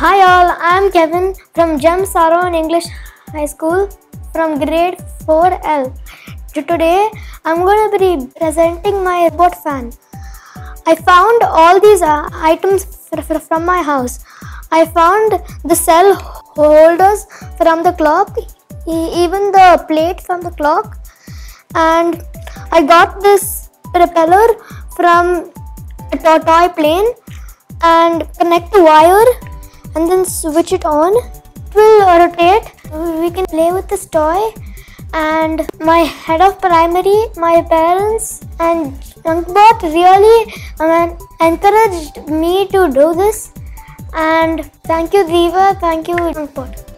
Hi all, I am Kevin from Gem Saron English High School from grade 4L. Today I'm going to be presenting my robot fan. I found all these uh, items fr- fr- from my house. I found the cell holders from the clock, even the plate from the clock, and I got this propeller from a toy plane and connect the wire and then switch it on. It will rotate. We can play with this toy. And my head of primary, my parents, and Junkbot really um, encouraged me to do this. And thank you, Diva. Thank you, Junkbot.